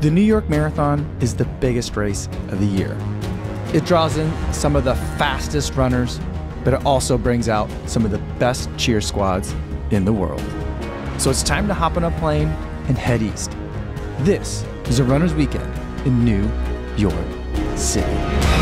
The New York Marathon is the biggest race of the year. It draws in some of the fastest runners, but it also brings out some of the best cheer squads in the world. So it's time to hop on a plane and head east. This is a runner's weekend in New York City.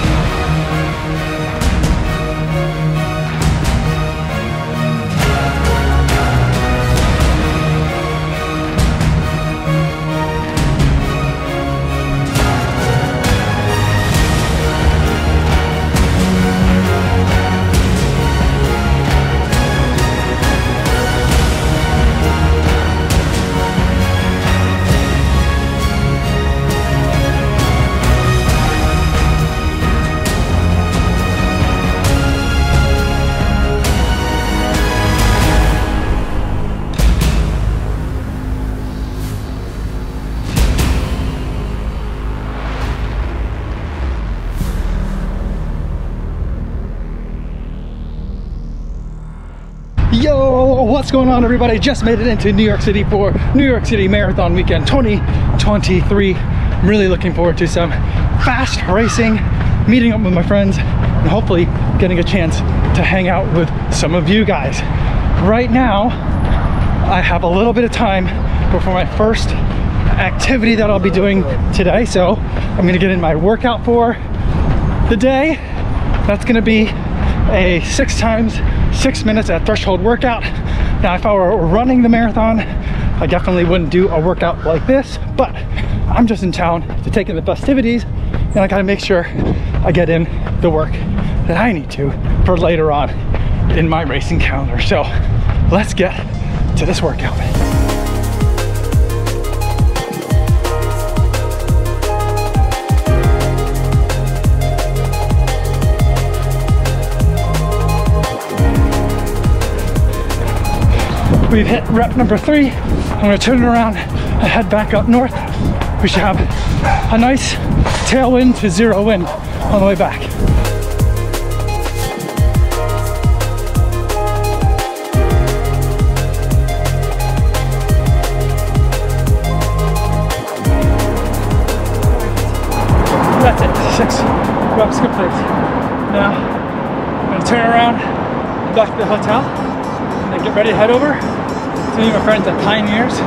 What's going on everybody? Just made it into New York City for New York City Marathon Weekend 2023. I'm really looking forward to some fast racing, meeting up with my friends, and hopefully getting a chance to hang out with some of you guys. Right now, I have a little bit of time before my first activity that I'll be doing today. So I'm gonna get in my workout for the day. That's gonna be a six times six minutes at threshold workout. Now, if I were running the marathon, I definitely wouldn't do a workout like this, but I'm just in town to take in the festivities and I gotta make sure I get in the work that I need to for later on in my racing calendar. So let's get to this workout. We've hit rep number three. I'm gonna turn around and head back up north. We should have a nice tailwind to zero wind on the way back. That's it, six reps complete. Now, I'm gonna turn around, back to the hotel, and then get ready to head over to meet my friends at PYNRS.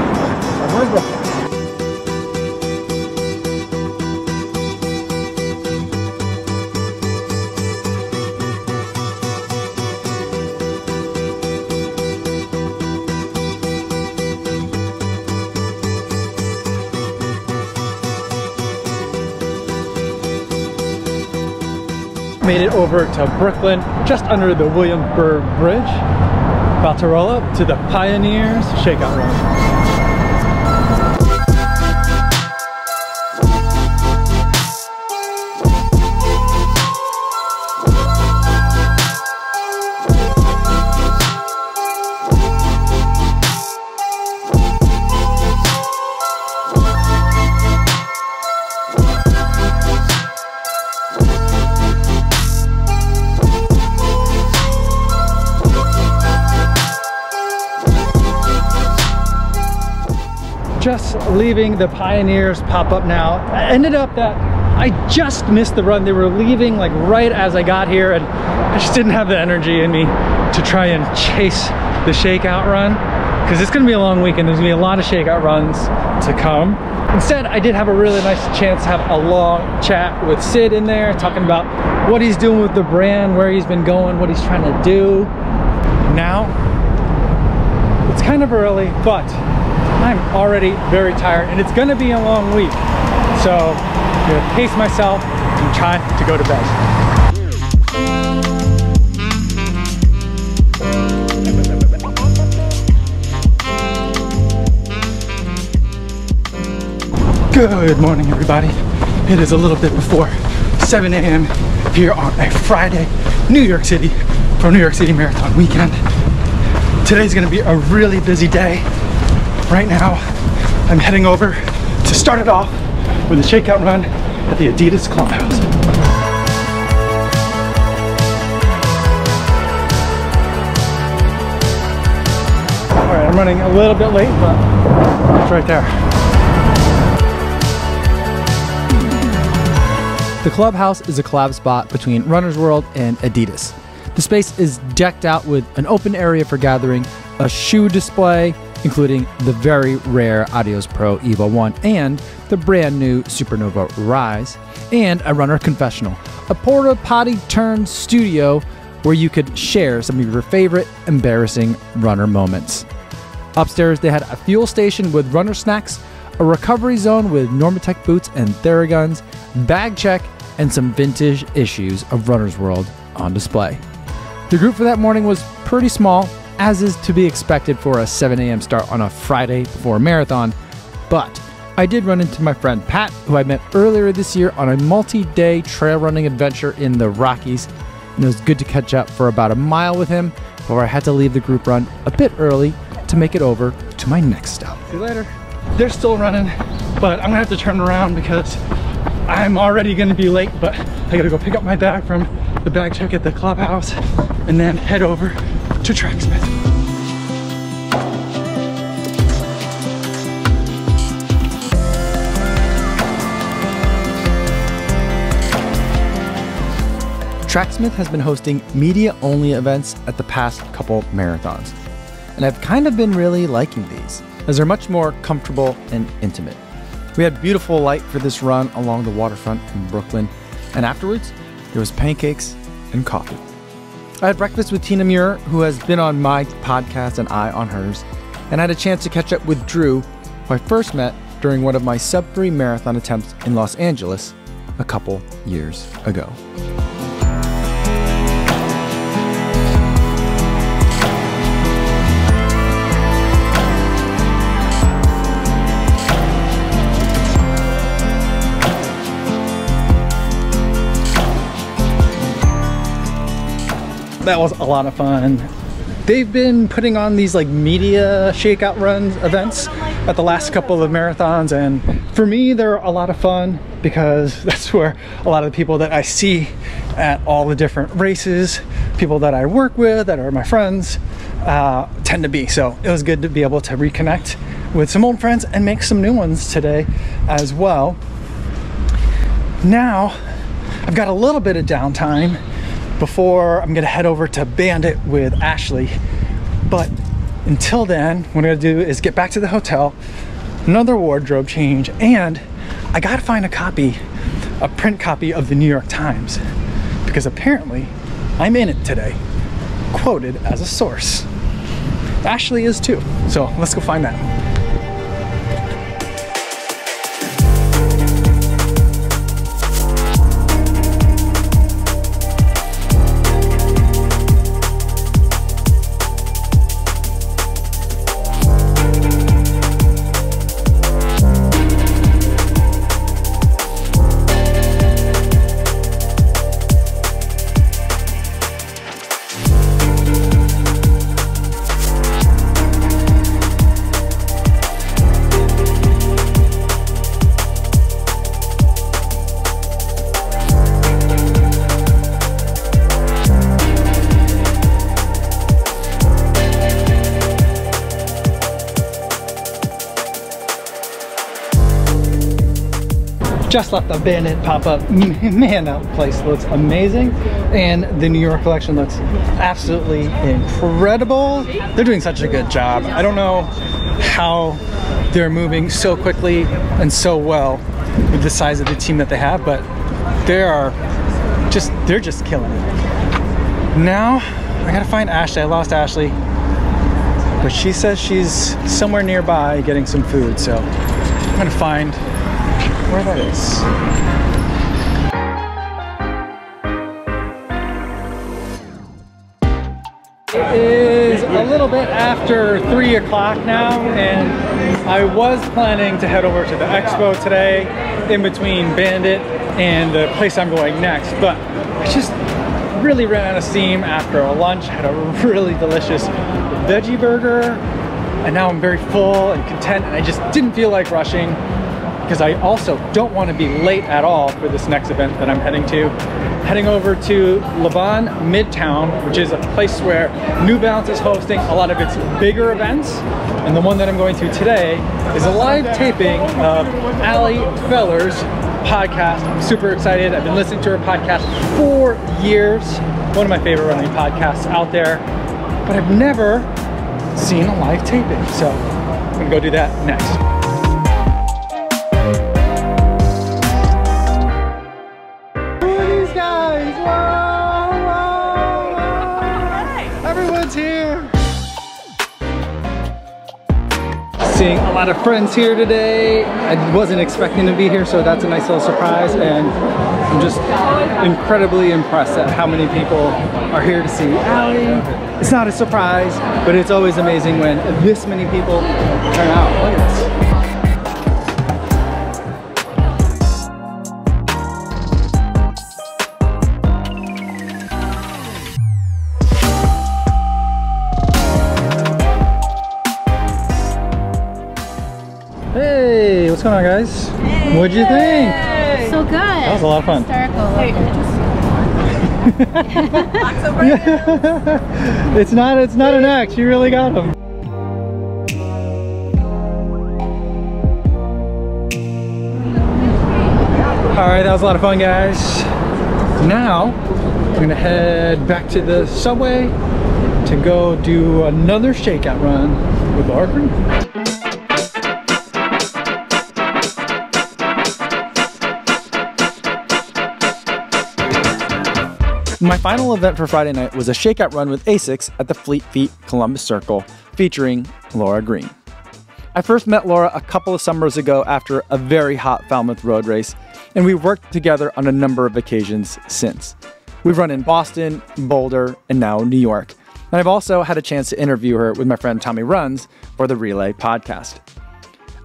Made it over to Brooklyn, just under the Williamsburg Bridge. About to roll up to the PYNRS Shakeout Run. Leaving the PYNRS pop up now. I ended up that I just missed the run. They were leaving like right as I got here and I just didn't have the energy in me to try and chase the shakeout run because it's gonna be a long weekend. There's gonna be a lot of shakeout runs to come. Instead, I did have a really nice chance to have a long chat with Sid in there, talking about what he's doing with the brand, where he's been going, what he's trying to do. Now, it's kind of early, but I'm already very tired and it's gonna be a long week. So I'm gonna pace myself and try to go to bed. Good morning, everybody. It is a little bit before 7 a.m. here on a Friday, New York City, for New York City Marathon weekend. Today's gonna be a really busy day. Right now, I'm heading over to start it off with a shakeout run at the Adidas Clubhouse. All right, I'm running a little bit late, but it's right there. The clubhouse is a collab spot between Runner's World and Adidas. The space is decked out with an open area for gathering, a shoe display, including the very rare Adios Pro Evo 1 and the brand new Supernova Rise, and a runner confessional, a porta potty turned studio where you could share some of your favorite embarrassing runner moments. Upstairs, they had a fuel station with runner snacks, a recovery zone with Normatec boots and Theraguns, bag check, and some vintage issues of Runner's World on display. The group for that morning was pretty small, as is to be expected for a 7 a.m. start on a Friday before a marathon, but I did run into my friend Pat, who I met earlier this year on a multi day trail running adventure in the Rockies, and it was good to catch up for about a mile with him before I had to leave the group run a bit early to make it over to my next stop. See you later. They're still running, but I'm gonna have to turn around because I'm already gonna be late, but I gotta go pick up my bag from the bag check at the clubhouse and then head over Tracksmith. Tracksmith has been hosting media only events at the past couple marathons. And I've kind of been really liking these, as they're much more comfortable and intimate. We had beautiful light for this run along the waterfront in Brooklyn, and afterwards, there was pancakes and coffee. I had breakfast with Tina Muir, who has been on my podcast and I on hers, and I had a chance to catch up with Drew, who I first met during one of my sub 3 marathon attempts in Los Angeles a couple years ago. That was a lot of fun. They've been putting on these like media shakeout runs events at the last couple of marathons and for me they're a lot of fun because that's where a lot of the people that I see at all the different races, people that I work with that are my friends, uh, tend to be. So it was good to be able to reconnect with some old friends and make some new ones today as well. Now I've got a little bit of downtime before I'm gonna head over to Bandit with Ashley. But until then, what I'm gonna do is get back to the hotel, another wardrobe change, and I gotta find a copy, a print copy of the New York Times, because apparently I'm in it today, quoted as a source. Ashley is too, so let's go find that. Just left the bandit pop-up man that place looks amazing. And the new york collection looks absolutely incredible. They're doing such a good job. I don't know how they're moving so quickly and so well with the size of the team that they have but they are just they're just killing it. Now i gotta find ashley. I lost ashley. But she says she's somewhere nearby getting some food so i'm gonna find where that is. It is a little bit after three o'clock now and I was planning to head over to the expo today in between Bandit and the place I'm going next but I just really ran out of steam after a lunch had a really delicious veggie burger and now I'm very full and content and I just didn't feel like rushing because I also don't want to be late at all for this next event that I'm heading to. Heading over to Lavan Midtown, which is a place where New Balance is hosting a lot of its bigger events. And the one that I'm going to today is a live taping of Ali Feller's podcast. I'm super excited. I've been listening to her podcast for years. One of my favorite running podcasts out there. But I've never seen a live taping. So I'm gonna go do that next. Lot of friends here today. I wasn't expecting to be here, so that's a nice little surprise. And I'm just incredibly impressed at how many people are here to see Ali. It's not a surprise, but it's always amazing when this many people turn out. Look at this. What'd you think? So good. That was a lot of fun. it's not. It's not an act. You really got him. All right, that was a lot of fun, guys. Now, we're gonna head back to the subway to go do another shakeout run with Laura Green. My final event for Friday night was a shakeout run with ASICS at the Fleet Feet Columbus Circle featuring Laura Green. I first met Laura a couple of summers ago after a very hot Falmouth road race, and we've worked together on a number of occasions since. We've run in Boston, Boulder, and now New York. And I've also had a chance to interview her with my friend Tommy Runs for the Relay podcast.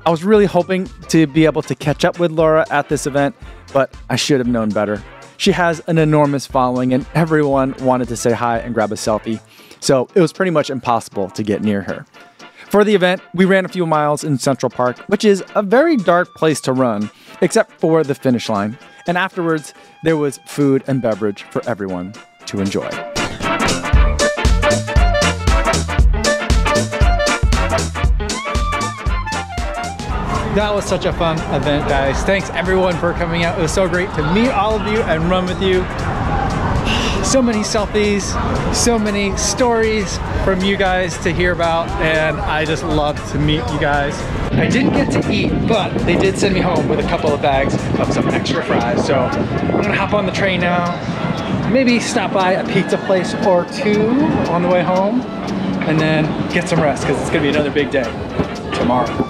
I was really hoping to be able to catch up with Laura at this event, but I should have known better. She has an enormous following, and everyone wanted to say hi and grab a selfie, so it was pretty much impossible to get near her. For the event, we ran a few miles in Central Park, which is a very dark place to run, except for the finish line. And afterwards, there was food and beverage for everyone to enjoy. That was such a fun event, guys. Thanks everyone for coming out. It was so great to meet all of you and run with you. So many selfies, so many stories from you guys to hear about, and I just love to meet you guys. I didn't get to eat, but they did send me home with a couple of bags of some extra fries. So I'm gonna hop on the train now, maybe stop by a pizza place or two on the way home, and then get some rest because it's gonna be another big day tomorrow.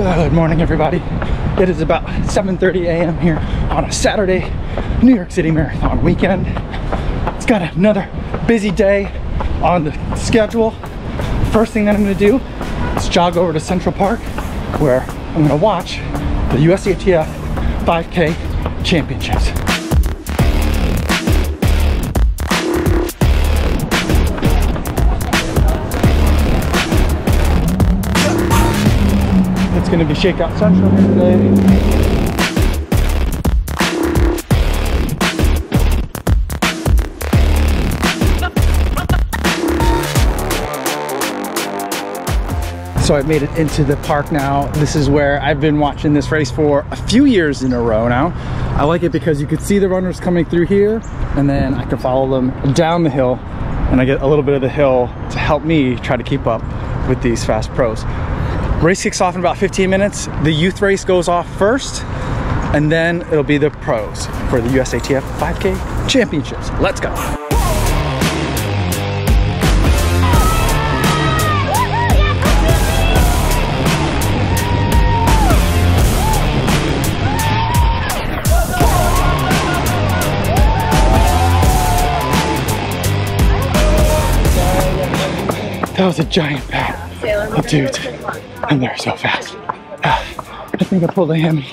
Good morning, everybody. It is about 7.30 a.m. here on a Saturday New York City Marathon weekend. It's got another busy day on the schedule. First thing that I'm gonna do is jog over to Central Park where I'm gonna watch the USATF 5K Championships. Going to be Central here today. so I've made it into the park now. This is where I've been watching this race for a few years in a row now. I like it because you could see the runners coming through here and then I can follow them down the hill and I get a little bit of the hill to help me try to keep up with these fast pros. Race kicks off in about 15 minutes. The youth race goes off first, and then it'll be the pros for the USATF 5K Championships. Let's go. That was a giant pack of oh, dudes and they're so fast. Ah, I think I pulled a hammy.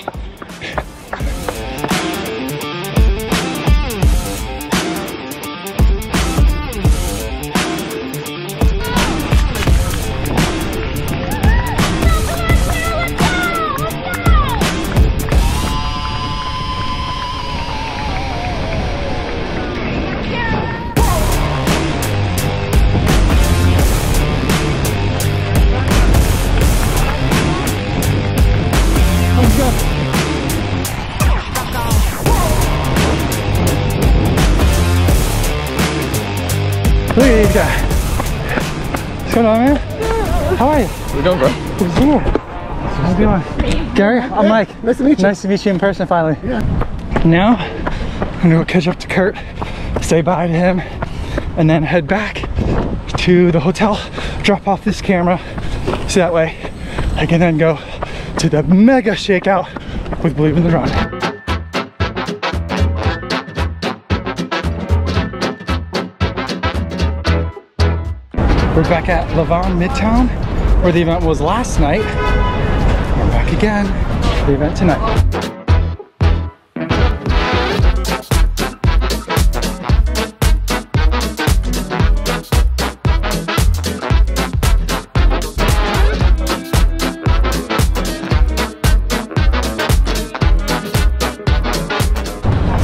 Going on, man? How are you? We doing, bro? Good to see you. How's it going? Gary, I'm Mike. Nice to meet you. Nice to meet you in person finally. Yeah. Now, I'm gonna go catch up to Kurt, say bye to him, and then head back to the hotel, drop off this camera, so that way I can then go to the mega shakeout with Believe in the Run. We're back at Lavan Midtown, where the event was last night. We're back again, for the event tonight.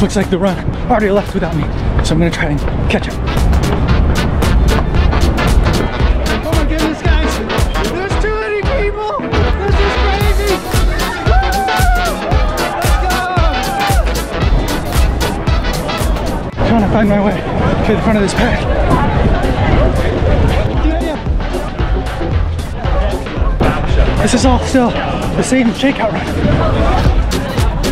Looks like the run already left without me, so I'm gonna try and catch up. Find my way to the front of this pack. This is all still the same shakeout run.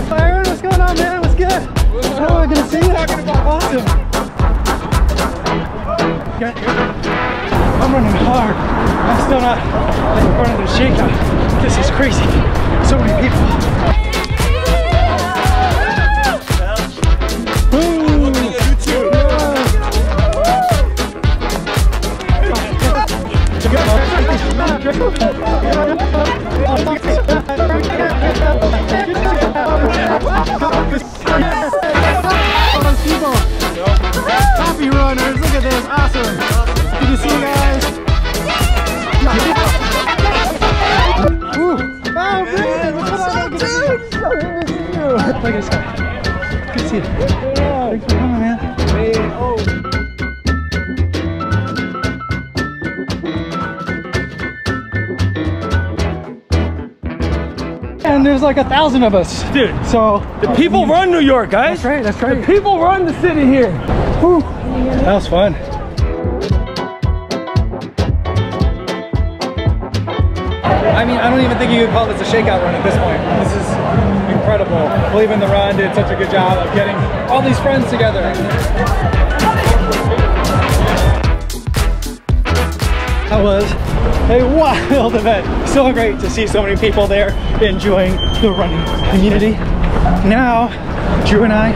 Byron, what's going on, man? What's good? Oh, I'm gonna see you. Awesome. I'm running hard. I'm still not in front of the shakeout. This is crazy. So many people. Happy runners, look at this, awesome. Good to see you guys. Oh man? So good to see you. This. Good to see you. Thanks for coming, man. And there's like a thousand of us. Dude, So the people run New York, guys. That's right, that's right. The people run the city here. Whew. That was fun. I mean, I don't even think you could call this a shakeout run at this point. This is incredible. Believe in the Run did such a good job of getting all these friends together. That was a wild event. So great to see so many people there enjoying the running community. Now, Drew and I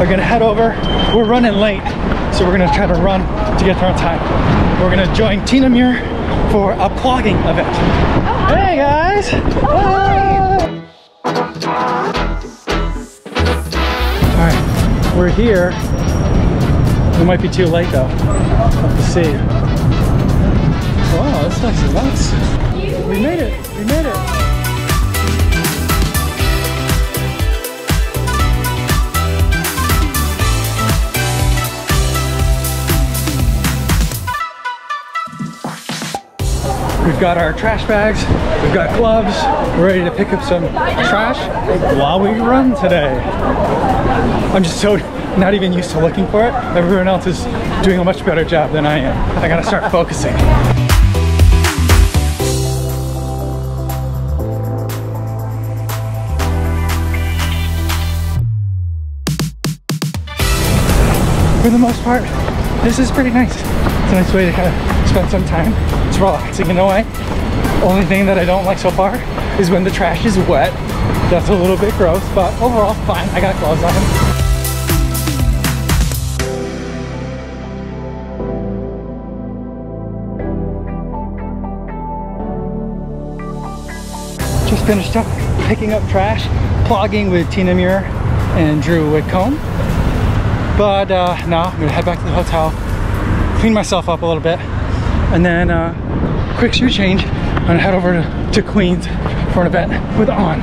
are gonna head over. We're running late, so we're gonna try to run to get there on time. We're gonna join Tina Muir for a plogging event. Oh, hey guys! Oh, hi! All right, we're here. We might be too late though. To see. Nuts. We made it. We made it. We've got our trash bags, we've got gloves, we're ready to pick up some trash while we run today. I'm just so not even used to looking for it. Everyone else is doing a much better job than I am. I gotta start focusing. Part, this is pretty nice. It's a nice way to kind of spend some time. It's relaxing in a way. Only thing that I don't like so far is when the trash is wet. That's a little bit gross, but overall fine. I got gloves on. just finished up picking up trash, plogging with Tina Muir and Drew Whitcomb. But uh, now I'm gonna head back to the hotel, clean myself up a little bit, and then uh, quick shoe change. I'm gonna head over to, to Queens for an event with On.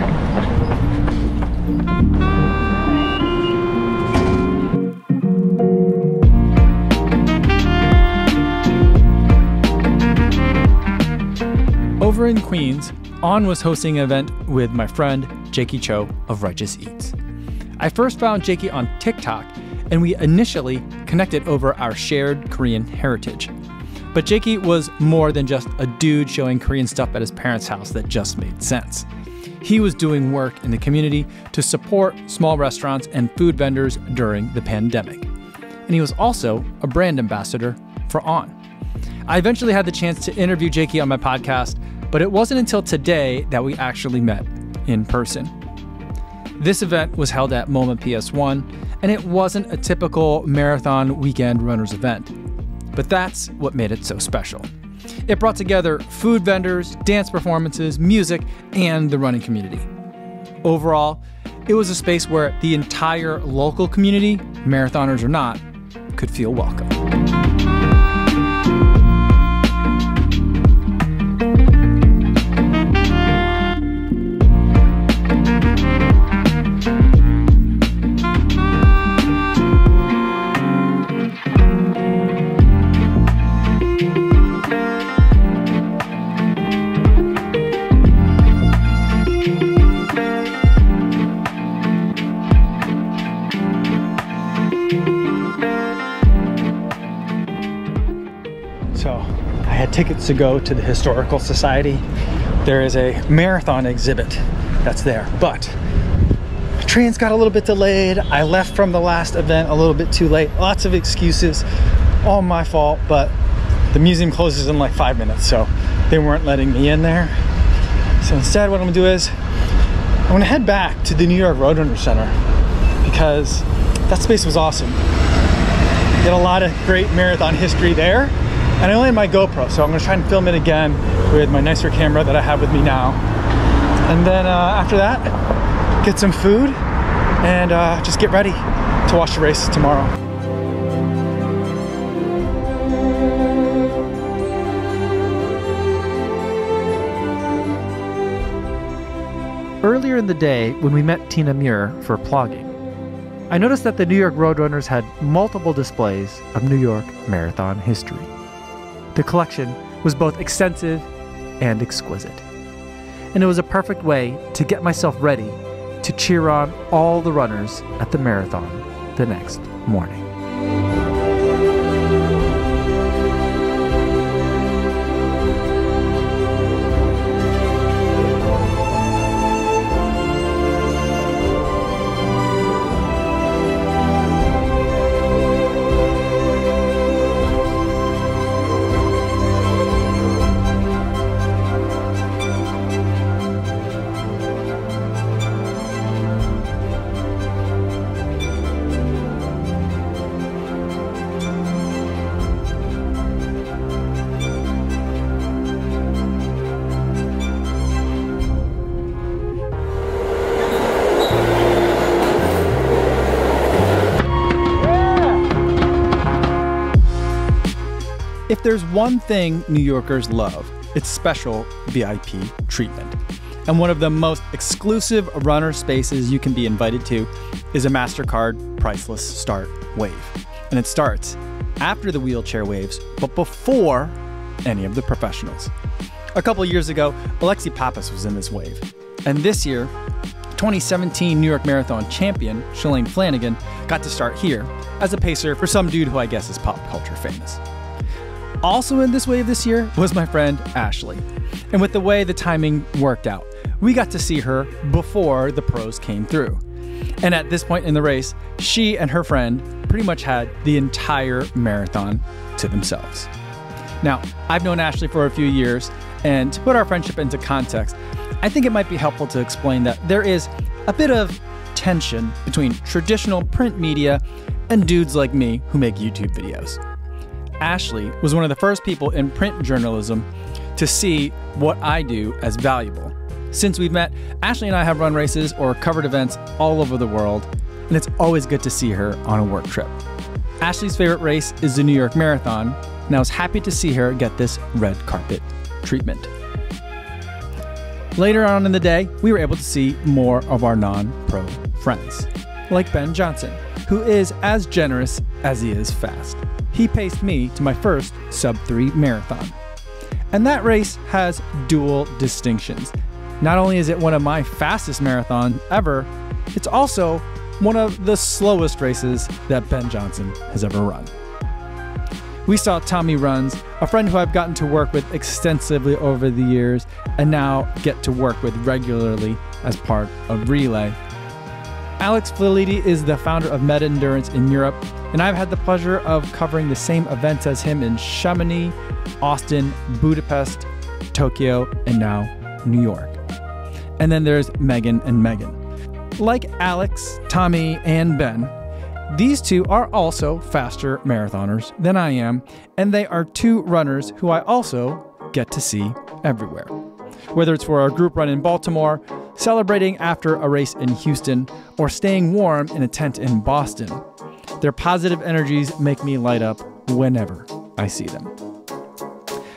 Over in Queens, On was hosting an event with my friend Jaeki Cho of Righteous Eats. I first found Jakey on TikTok, and we initially connected over our shared Korean heritage. But Jaeki was more than just a dude showing Korean stuff at his parents' house that just made sense. He was doing work in the community to support small restaurants and food vendors during the pandemic. And he was also a brand ambassador for On. I eventually had the chance to interview Jaeki on my podcast, but it wasn't until today that we actually met in person. This event was held at MoMA PS1, and it wasn't a typical marathon weekend runners event. But that's what made it so special. It brought together food vendors, dance performances, music, and the running community. Overall, it was a space where the entire local community, marathoners or not, could feel welcome. Tickets to go to the Historical Society. There is a marathon exhibit that's there, but trains got a little bit delayed. I left from the last event a little bit too late. Lots of excuses, all my fault, but the museum closes in like five minutes, so they weren't letting me in there. So instead, what I'm gonna do is I'm gonna head back to the New York Roadrunner Center because that space was awesome. Get a lot of great marathon history there. And I only had my GoPro, so I'm gonna try and film it again with my nicer camera that I have with me now. And then uh, after that, get some food and uh, just get ready to watch the race tomorrow. Earlier in the day, when we met Tina Muir for plogging, I noticed that the New York Roadrunners had multiple displays of New York marathon history. The collection was both extensive and exquisite. And it was a perfect way to get myself ready to cheer on all the runners at the marathon the next morning. There's one thing New Yorkers love, it's special VIP treatment. And one of the most exclusive runner spaces you can be invited to is a MasterCard Priceless Start Wave. And it starts after the wheelchair waves, but before any of the professionals. A couple years ago, Alexi Pappas was in this wave. And this year, 2017 New York Marathon champion Shalane Flanagan got to start here as a pacer for some dude who I guess is pop culture famous. Also in this wave this year was my friend Ashley. And with the way the timing worked out, we got to see her before the pros came through. And at this point in the race, she and her friend pretty much had the entire marathon to themselves. Now, I've known Ashley for a few years, and to put our friendship into context, I think it might be helpful to explain that there is a bit of tension between traditional print media and dudes like me who make YouTube videos. Ashley was one of the first people in print journalism to see what I do as valuable. Since we've met, Ashley and I have run races or covered events all over the world, and it's always good to see her on a work trip. Ashley's favorite race is the New York Marathon, and I was happy to see her get this red carpet treatment. Later on in the day, we were able to see more of our non pro friends, like Ben Johnson, who is as generous as he is fast. He paced me to my first sub 3 marathon. And that race has dual distinctions. Not only is it one of my fastest marathons ever, it's also one of the slowest races that Ben Johnson has ever run. We saw Tommy Runs, a friend who I've gotten to work with extensively over the years and now get to work with regularly as part of Relay. Alex Filippi is the founder of Meta Endurance in Europe, and I've had the pleasure of covering the same events as him in Chamonix, Austin, Budapest, Tokyo, and now New York. And then there's Megan and Megan. Like Alex, Tommy, and Ben, these two are also faster marathoners than I am, and they are two runners who I also get to see everywhere. Whether it's for our group run in Baltimore, celebrating after a race in Houston, or staying warm in a tent in Boston, their positive energies make me light up whenever I see them.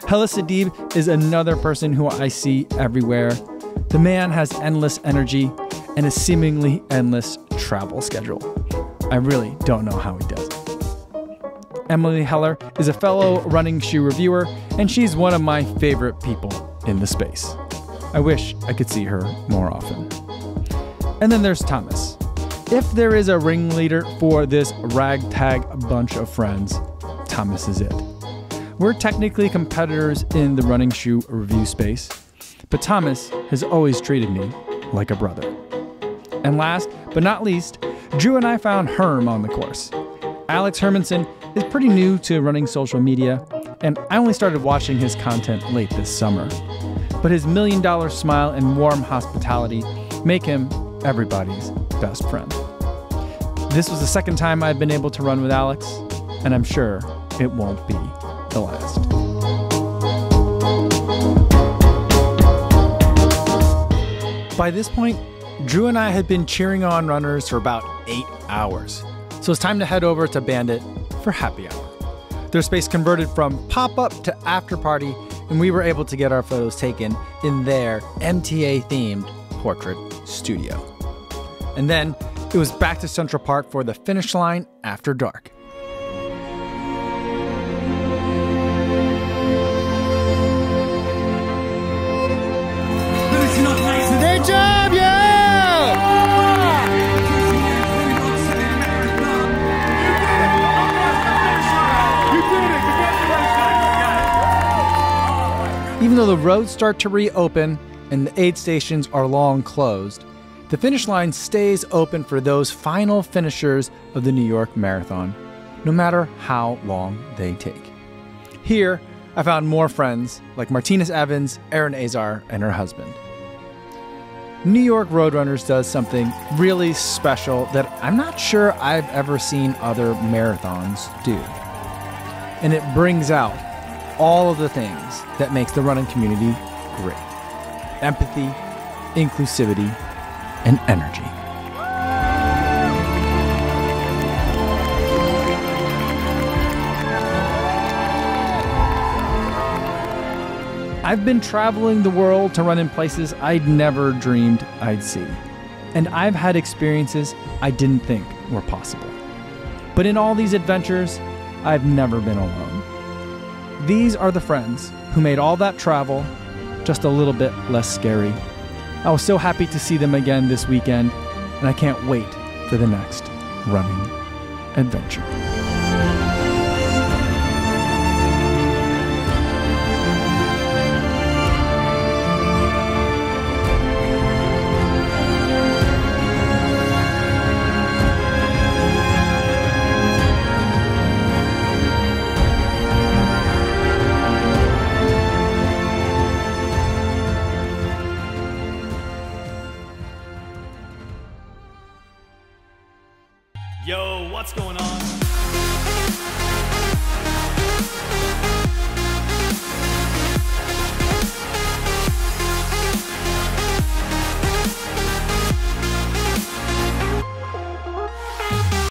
Hellah Sidibe is another person who I see everywhere. The man has endless energy and a seemingly endless travel schedule. I really don't know how he does it. Emily Heller is a fellow running shoe reviewer, and she's one of my favorite people in the space. I wish I could see her more often. And then there's Thomas. If there is a ringleader for this ragtag bunch of friends, Thomas is it. We're technically competitors in the running shoe review space, but Thomas has always treated me like a brother. And last but not least, Drew and I found Herm on the course. Alex Hermanson is pretty new to running social media, and I only started watching his content late this summer. But his million dollar smile and warm hospitality make him everybody's best friend. This was the second time I've been able to run with Alex, and I'm sure it won't be the last. By this point, Drew and I had been cheering on runners for about eight hours. So it's time to head over to Bandit for happy hour. Their space converted from pop up to after party, and we were able to get our photos taken in their MTA themed portrait studio. And then it was back to Central Park for the finish line after dark. Great job, yeah! Even though the roads start to reopen and the aid stations are long closed, the finish line stays open for those final finishers of the New York Marathon, no matter how long they take. Here, I found more friends like Martinus Evans, Erin Azar, and her husband. New York Roadrunners does something really special that I'm not sure I've ever seen other marathons do. And it brings out all of the things that makes the running community great. Empathy, inclusivity, and energy. I've been traveling the world to run in places I'd never dreamed I'd see. And I've had experiences I didn't think were possible. But in all these adventures, I've never been alone. These are the friends who made all that travel just a little bit less scary. I was so happy to see them again this weekend, and I can't wait for the next running adventure.